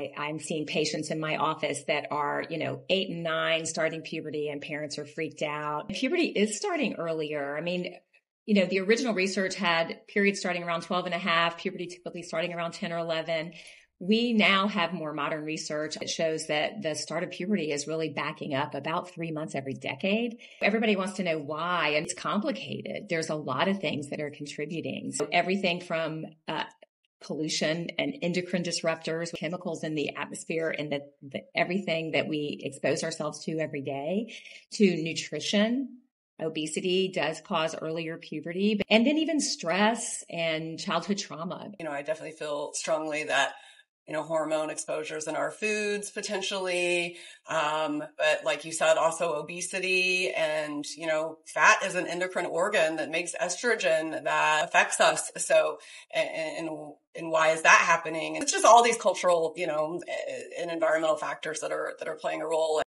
I'm seeing patients in my office that are, you know, eight and nine starting puberty and parents are freaked out. Puberty is starting earlier. I mean, you know, the original research had periods starting around 12 and a half, puberty typically starting around 10 or 11. We now have more modern research that shows that the start of puberty is really backing up about three months every decade. Everybody wants to know why, and it's complicated. There's a lot of things that are contributing. So everything from uh, pollution and endocrine disruptors, chemicals in the atmosphere and the, the, everything that we expose ourselves to every day to nutrition. Obesity does cause earlier puberty and then even stress and childhood trauma. You know, I definitely feel strongly that you know, hormone exposures in our foods potentially. Um, but like you said, also obesity and, you know, fat is an endocrine organ that makes estrogen that affects us. So, and, and, why is that happening? It's just all these cultural, you know, and environmental factors that are, that are playing a role.